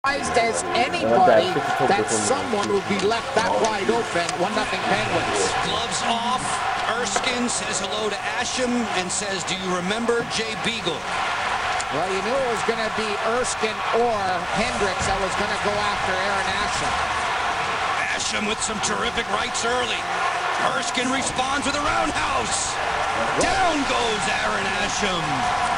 surprised as anybody that someone would be left that wide open. One nothing Penguins. Gloves off. Erskine says hello to Asham and says, "Do you remember Jay Beagle?" Well, you knew it was going to be Erskine or Hendricks that was going to go after Arron Asham. Asham with some terrific rights early. Erskine responds with a roundhouse. Down goes Arron Asham.